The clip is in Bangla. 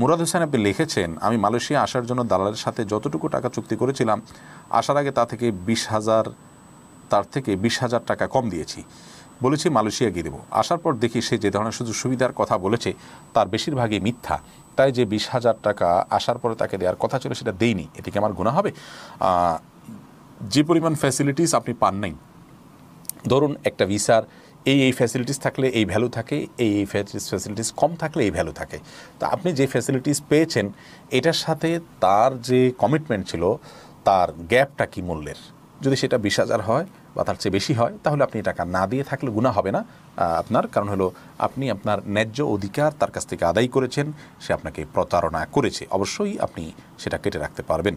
মুরাদ হোসেন আপনি লিখেছেন, আমি মালয়েশিয়া আসার জন্য দালালের সাথে যতটুকু টাকা চুক্তি করেছিলাম, আসার আগে তা থেকে বিশ হাজার, তার থেকে বিশ হাজার টাকা কম দিয়েছি। বলেছি, মালয়েশিয়া গিয়ে দেবো। আসার পর দেখি সে যে ধরনের সুযোগ সুবিধার কথা বলেছে, তার বেশিরভাগই মিথ্যা। তাই যে বিশ হাজার টাকা আসার পরে তাকে দেওয়ার কথা ছিল, সেটা দেইনি। এতে কি আমার গুণা হবে? যে পরিমাণ ফ্যাসিলিটিস আপনি পান নাই, ধরুন একটা ভিসার এই এই ফ্যাসিলিটিস থাকলে এই ভ্যালু থাকে, এই এই ফ্যাসিলিটিস কম থাকলে এই ভ্যালু থাকে। তা আপনি যে ফ্যাসিলিটিস পেয়েছেন, এটার সাথে তার যে কমিটমেন্ট ছিল, তার গ্যাপটা কি মূল্যের? যদি সেটা বিশ হাজার হয় বা তার চেয়ে বেশি হয়, তাহলে আপনি টাকা না দিয়ে থাকলে গুণা হবে না। আপনার কারণ হলো, আপনি আপনার ন্যায্য অধিকার তার কাছ থেকে আদায় করেছেন, সে আপনাকে প্রতারণা করেছে। অবশ্যই আপনি সেটা কেটে রাখতে পারবেন।